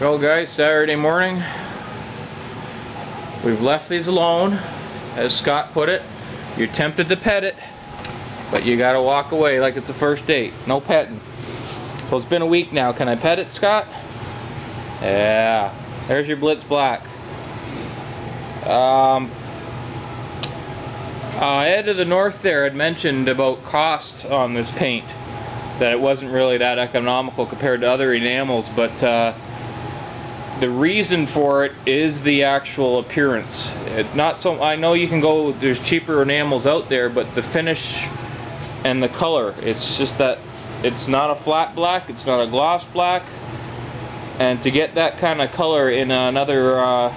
Well guys, Saturday morning. We've left these alone. As Scott put it, you're tempted to pet it, but you gotta walk away like it's a first date. No petting. So it's been a week now. Can I pet it, Scott? Yeah. There's your Blitz Black. Um, uh, Ed to the north there had mentioned about cost on this paint. That it wasn't really that economical compared to other enamels, but uh, the reason for it is the actual appearance. It not so. I know you can go. There's cheaper enamels out there, but the finish and the color. It's just that it's not a flat black. It's not a gloss black. And to get that kind of color in another uh,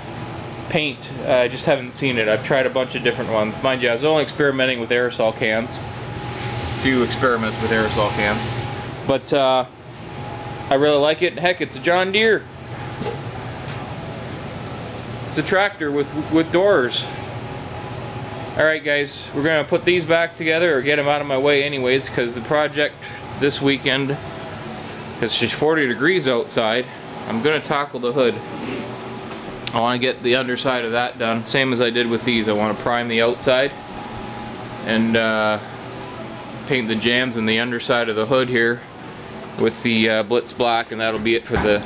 paint, I just haven't seen it. I've tried a bunch of different ones. Mind you, I was only experimenting with aerosol cans. A few experiments with aerosol cans. But uh, I really like it. Heck, it's a John Deere. It's a tractor with with doors. Alright guys, we're going to put these back together or get them out of my way anyways because the project this weekend, because it's 40 degrees outside, I'm going to tackle the hood. I want to get the underside of that done, same as I did with these. I want to prime the outside and uh, paint the jambs in the underside of the hood here with the uh, Blitz Black and that'll be it for the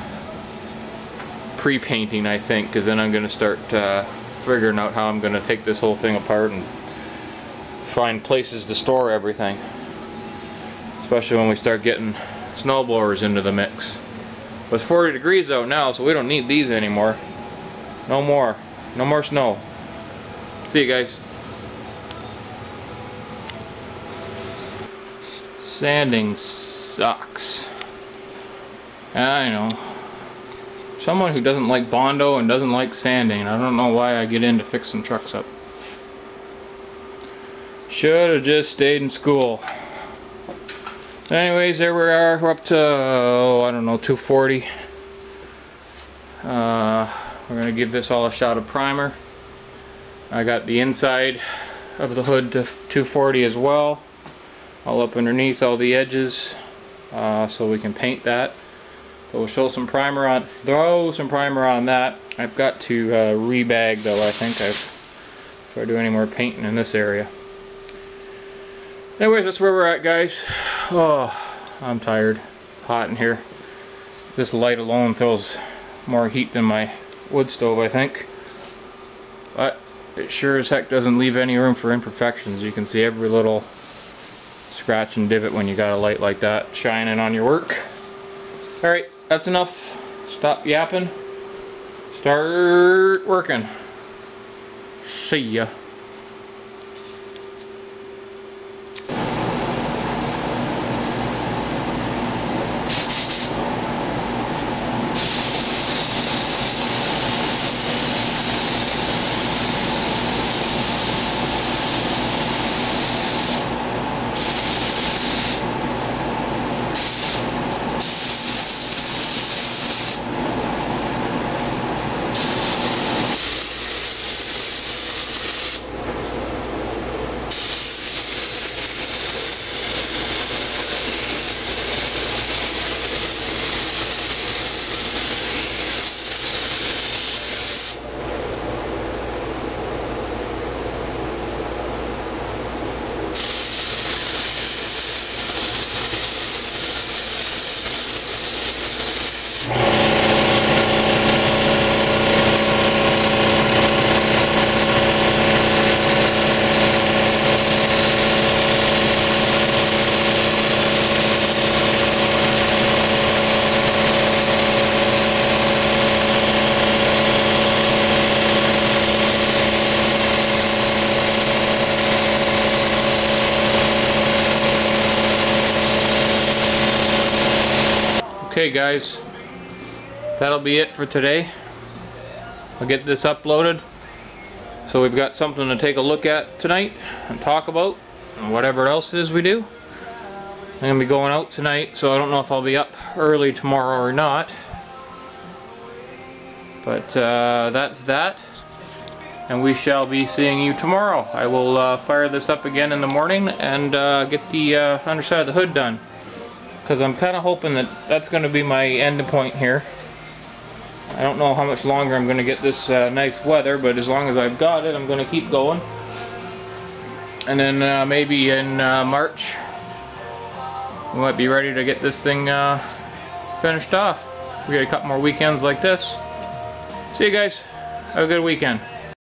pre-painting I think because then I'm going to start uh, figuring out how I'm going to take this whole thing apart and find places to store everything. Especially when we start getting snow blowers into the mix. But it's 40 degrees out now so we don't need these anymore. No more. No more snow. See you guys. Sanding sucks. I know someone who doesn't like Bondo and doesn't like sanding. I don't know why I get into fixing trucks up. Should have just stayed in school. Anyways, there we are. We're up to, oh, I don't know, 240. Uh, we're going to give this all a shot of primer. I got the inside of the hood to 240 as well. All up underneath all the edges. Uh, so we can paint that. We'll show some primer on, throw some primer on that. I've got to uh, rebag though, I think I've, if I do any more painting in this area. Anyways, that's where we're at guys. Oh, I'm tired. It's hot in here. This light alone throws more heat than my wood stove, I think. But it sure as heck doesn't leave any room for imperfections. You can see every little scratch and divot when you got a light like that shining on your work. Alright, that's enough. Stop yapping. Start working. See ya. Okay guys, that'll be it for today. I'll get this uploaded. So we've got something to take a look at tonight and talk about and whatever else it is we do. I'm going to be going out tonight so I don't know if I'll be up early tomorrow or not. But uh, that's that. And we shall be seeing you tomorrow. I will uh, fire this up again in the morning and uh, get the uh, underside of the hood done because I'm kind of hoping that that's going to be my end point here I don't know how much longer I'm going to get this uh, nice weather, but as long as I've got it, I'm going to keep going. And then uh, maybe in uh, March, we might be ready to get this thing uh, finished off. We got a couple more weekends like this. See you guys. Have a good weekend.